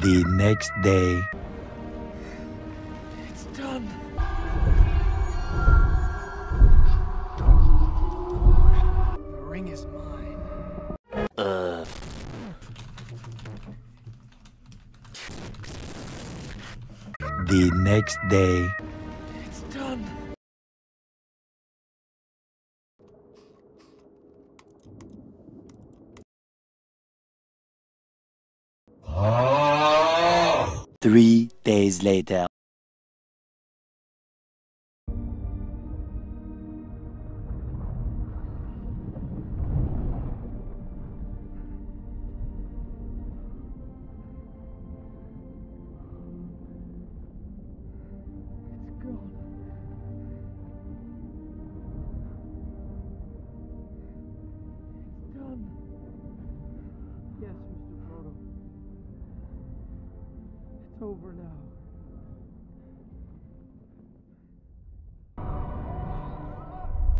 The next day. It's done. The ring is mine. Uh. The next day. It's done. Three days later. Over now.